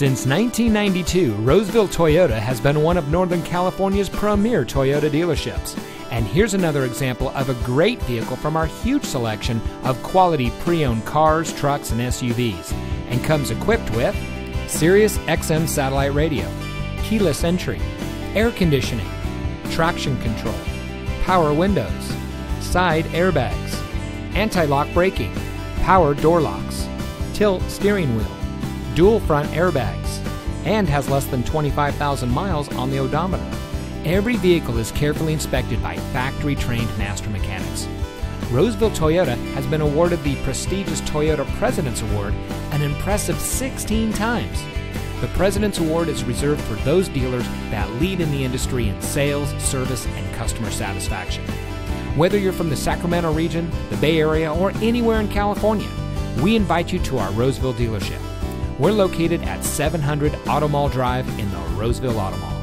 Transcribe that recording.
Since 1992, Roseville Toyota has been one of Northern California's premier Toyota dealerships. And here's another example of a great vehicle from our huge selection of quality pre owned cars, trucks, and SUVs. And comes equipped with Sirius XM satellite radio, keyless entry, air conditioning, traction control, power windows, side airbags, anti lock braking, power door locks, tilt steering wheel dual front airbags, and has less than 25,000 miles on the odometer. Every vehicle is carefully inspected by factory trained master mechanics. Roseville Toyota has been awarded the prestigious Toyota President's Award an impressive 16 times. The President's Award is reserved for those dealers that lead in the industry in sales, service, and customer satisfaction. Whether you're from the Sacramento region, the Bay Area, or anywhere in California, we invite you to our Roseville dealership. We're located at 700 Auto Mall Drive in the Roseville Auto Mall.